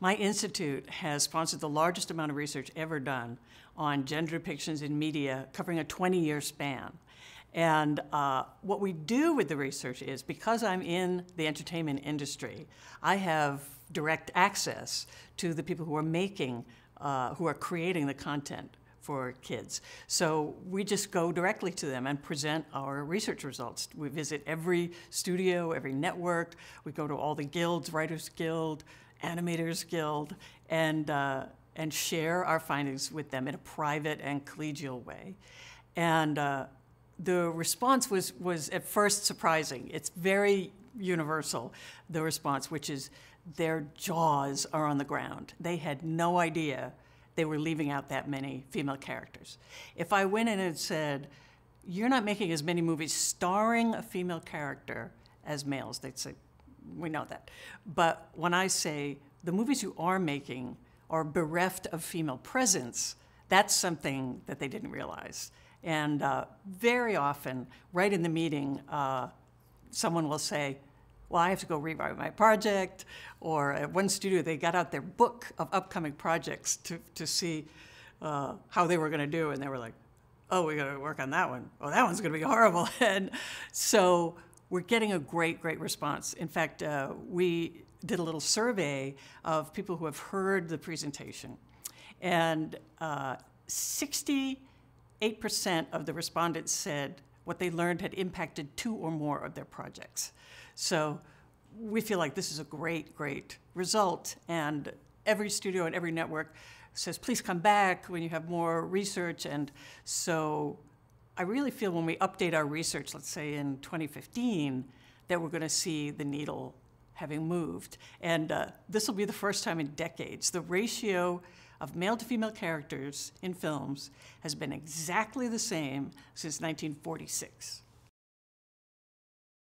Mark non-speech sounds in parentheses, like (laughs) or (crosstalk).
My institute has sponsored the largest amount of research ever done on gender depictions in media, covering a 20 year span. And uh, what we do with the research is because I'm in the entertainment industry, I have direct access to the people who are making, uh, who are creating the content for kids. So we just go directly to them and present our research results. We visit every studio, every network. We go to all the guilds, Writers Guild, Animators Guild, and, uh, and share our findings with them in a private and collegial way. And uh, the response was, was at first surprising. It's very universal, the response, which is their jaws are on the ground. They had no idea they were leaving out that many female characters. If I went in and said, You're not making as many movies starring a female character as males, they'd say, We know that. But when I say, The movies you are making are bereft of female presence, that's something that they didn't realize. And uh, very often, right in the meeting, uh, someone will say, well, I have to go rewrite my project. Or at one studio, they got out their book of upcoming projects to, to see uh, how they were going to do. And they were like, oh, we got to work on that one. Oh, that one's going to be horrible. (laughs) and so we're getting a great, great response. In fact, uh, we did a little survey of people who have heard the presentation. And uh, 68% of the respondents said what they learned had impacted two or more of their projects. So we feel like this is a great, great result. And every studio and every network says, please come back when you have more research. And so I really feel when we update our research, let's say in 2015, that we're going to see the needle having moved. And uh, this will be the first time in decades. The ratio of male to female characters in films has been exactly the same since 1946.